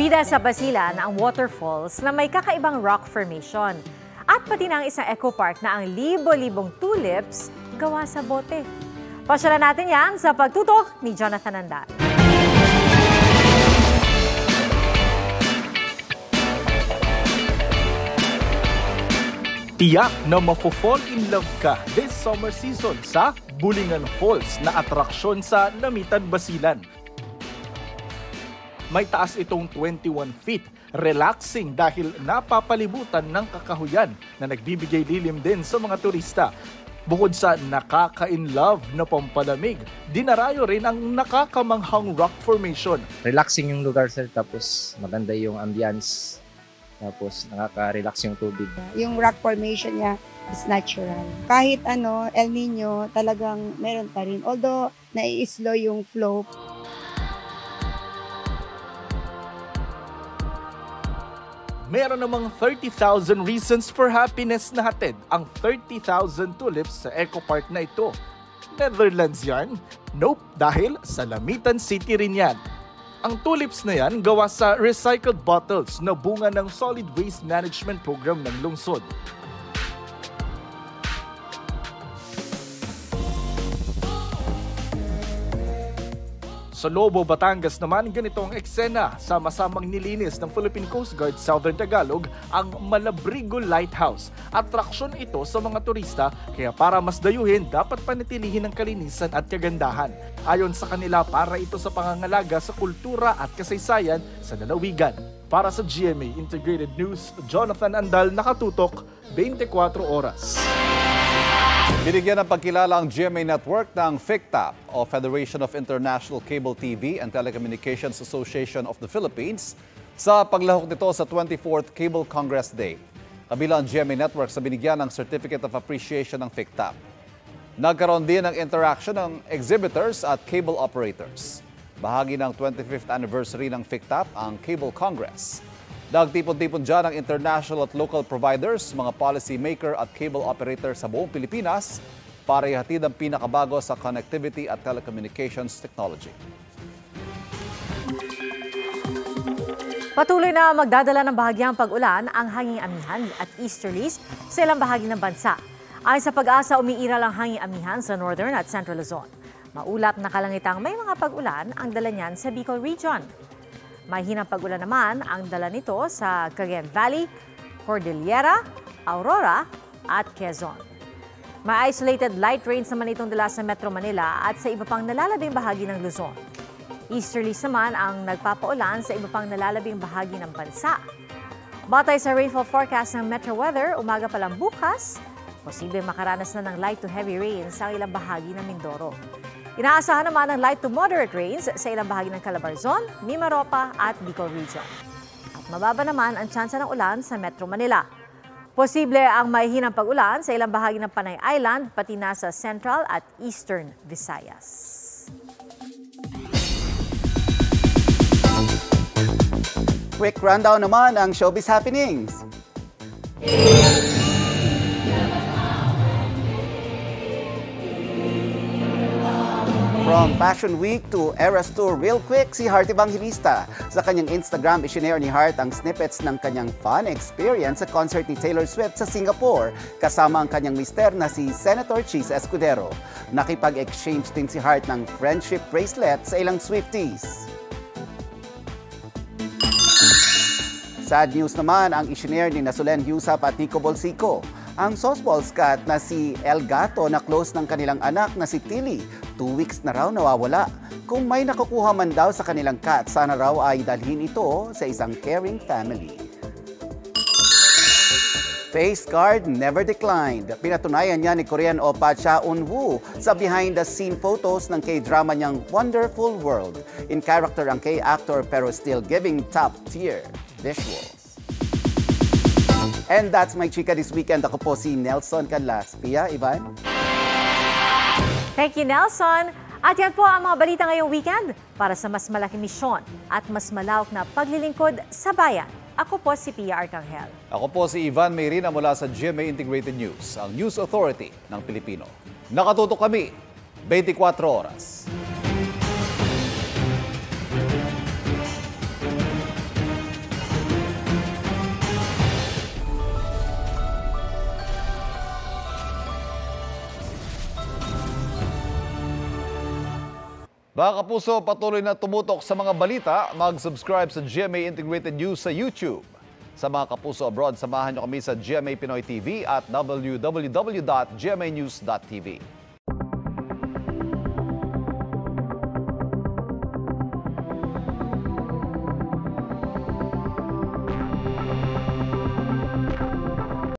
Bida sa Basilan ang waterfalls na may kakaibang rock formation. At pati na ang isang eco park na ang libo-libong tulips gawa sa bote. Pasyalan natin yan sa pagtutok ni Jonathan Andal. Tiyak na mafo-fall in love ka this summer season sa Bulingan Falls na atraksyon sa Namitan, Basilan. May taas itong 21 feet, relaxing dahil napapalibutan ng kakahuyan na nagbibigay lilim din sa mga turista. Bukod sa nakaka-in-love na pampalamig, dinarayo rin ang nakakamanghang rock formation. Relaxing yung lugar sir, tapos maganda yung ambience tapos nakaka-relax yung tubig. Yung rock formation niya is natural. Kahit ano, El Nino, talagang meron pa rin. Although, nai-slow yung flow. Meron namang 30,000 reasons for happiness na hatid ang 30,000 tulips sa Eco Park na ito. Netherlands yan? Nope, dahil sa Lamitan City rin yan. Ang tulips na yan gawa sa recycled bottles na bunga ng Solid Waste Management Program ng lungsod. Sa Lobo, Batangas naman, ganito ang eksena. Sama-samang nilinis ng Philippine Coast Guard Southern Tagalog ang Malabrigo Lighthouse. Atraksyon ito sa mga turista, kaya para mas dayuhin, dapat panatilihin ang kalinisan at kagandahan. Ayon sa kanila, para ito sa pangangalaga sa kultura at kasaysayan sa lalawigan. Para sa GMA Integrated News, Jonathan Andal, nakatutok, 24 oras. Binigyan ng pagkilala ang GMA Network ng FICTAP o Federation of International Cable TV and Telecommunications Association of the Philippines sa paglahok nito sa 24th Cable Congress Day. Kabilang ang GMA Network sa binigyan ng Certificate of Appreciation ng FICTAP. Nagkaroon din ng interaction ng exhibitors at cable operators. Bahagi ng 25th anniversary ng FICTAP ang Cable Congress. Nagtipon-tipon dyan ang international at local providers, mga policy maker at cable operator sa buong Pilipinas para ihatid ang pinakabago sa connectivity at telecommunications technology. Patuloy na magdadala ng bahagyang pag-ulan ang hanging amihan at easterlies sa ilang bahagi ng bansa. Ayon sa pag-asa, umiiral ang hanging amihan sa northern at central Luzon. Maulap na kalangitang may mga pag-ulan ang dala niyan sa Bicol Region. Mahinang pag-ulan naman ang dala nito sa Cagayan Valley, Cordillera, Aurora at Quezon. May isolated light rains naman itong dala sa Metro Manila at sa iba pang nalalabing bahagi ng Luzon. Easterlies naman ang nagpapaulan sa iba pang nalalabing bahagi ng bansa. Batay sa rainfall forecast ng Metro Weather, umaga pa lang bukas, posible makaranas na ng light to heavy rain sa ilang bahagi ng Mindoro. Inaasahan naman ng light to moderate rains sa ilang bahagi ng Calabarzon, Mimaropa at Bicol Region. At mababa naman ang tsansa ng ulan sa Metro Manila. Posible ang mahihinang pag-ulan sa ilang bahagi ng Panay Island pati na sa Central at Eastern Visayas. Quick rundown naman ang showbiz happenings. From Fashion Week to Eras Tour, real quick, si Heart Evangelista. Sa kanyang Instagram, isinare ni Heart ang snippets ng kanyang fun experience sa concert ni Taylor Swift sa Singapore, kasama ang kanyang mister na si Senator Cheese Escudero. Nakipag-exchange din si Heart ng friendship bracelet sa ilang Swifties. Sad news naman ang isinare ni Nasulen Yusap at Nico Bolsico. Ang softballs cat na si El Gato na close ng kanilang anak na si Tilly, two weeks na raw nawawala. Kung may nakukuha man daw sa kanilang cat, sana raw ay dalhin ito sa isang caring family. Face card never declined. Pinatunayan niya ni Korean Opa Cha Eun-woo sa behind-the-scene photos ng K-drama niyang Wonderful World. In character ang K-actor pero still giving top-tier visuals. And that's my chika this weekend. Ako po si Nelson Canlas. Pia, Ivan? Thank you, Nelson. At yan po ang mga balita ngayong weekend para sa mas malaking misyon at mas malawak na paglilingkod sa bayan. Ako po si Pia Arcangel. Ako po si Ivan Mayrina mula sa GMA Integrated News, ang News Authority ng Pilipino. Nakatutok kami 24 oras. Mga kapuso, patuloy na tumutok sa mga balita. Mag-subscribe sa GMA Integrated News sa YouTube. Sa mga kapuso abroad, samahan niyo kami sa GMA Pinoy TV at www.gmanews.tv.